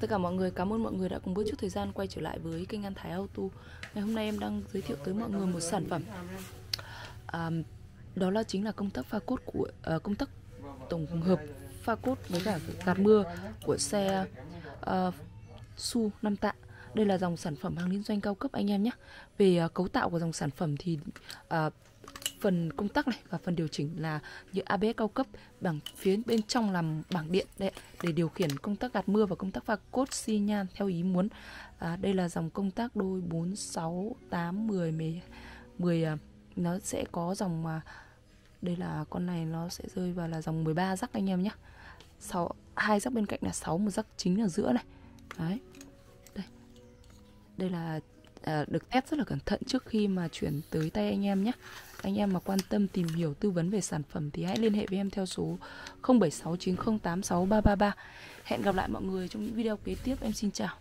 Tất cả mọi người, cảm ơn mọi người đã cùng bớt chút thời gian quay trở lại với kênh An Thái Auto. Ngày hôm nay em đang giới thiệu tới mọi người một sản phẩm. À, Đó là chính là công tắc pha cốt của à, công tắc tổng hợp pha cốt với cả gạt mưa của xe à, Su 5 tạ. Đây là dòng sản phẩm hàng liên doanh cao cấp anh em nhé. Về à, cấu tạo của dòng sản phẩm thì à, phần công tắc này và phần điều chỉnh là như ABS cao cấp bằng phía bên trong làm bảng điện đấy để điều khiển công tắc gạt mưa và công tắc pha cốt xi nhan theo ý muốn. À, đây là dòng công tắc đôi 4 6 8 10 10, 10 nó sẽ có dòng mà đây là con này nó sẽ rơi vào là dòng 13 rắc anh em nhé Sau hai rắc bên cạnh là 6 một rắc chính ở giữa này. Đấy. Đây. Đây là à, được test rất là cẩn thận trước khi mà chuyển tới tay anh em nhé. Anh em mà quan tâm tìm hiểu tư vấn về sản phẩm thì hãy liên hệ với em theo số 0769086333 hẹn gặp lại mọi người trong những video kế tiếp. Em xin chào.